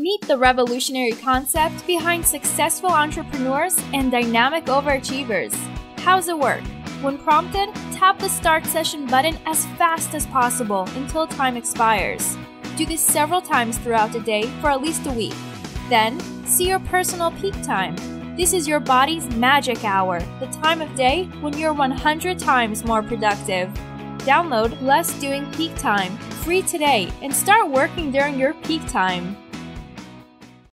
Meet the revolutionary concept behind successful entrepreneurs and dynamic overachievers. How's it work? When prompted, tap the Start Session button as fast as possible until time expires. Do this several times throughout the day for at least a week. Then, see your personal peak time. This is your body's magic hour, the time of day when you're 100 times more productive. Download Less Doing Peak Time free today and start working during your peak time.